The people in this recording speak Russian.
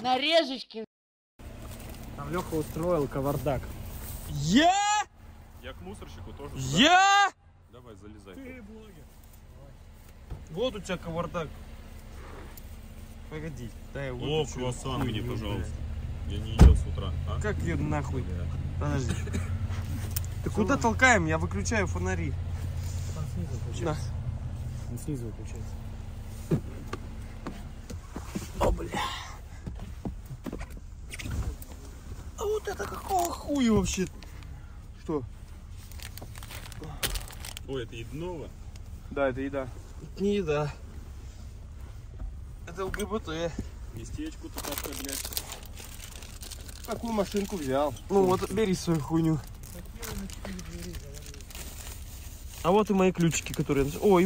нарежечки. Там Леха устроил кавардак. Я? Я к мусорщику тоже. Я? Давай, залезай. Вот у тебя кавардак. Погоди, дай я О, круассан мне, пожалуйста. Я не ел с утра. А? Как ее нахуй? Бля. Подожди. Ты куда толкаем? Я выключаю фонари. Он снизу выключается. Он снизу выключается. О, бля. А вот это какого хуя вообще? Что? Ой, это Еднова? Да, это еда. Это не еда. Это ЛГБТ. Местечку-то как-то, блядь. Какую машинку взял? Ну вот, бери свою хуйню. А вот и мои ключики, которые... Ой,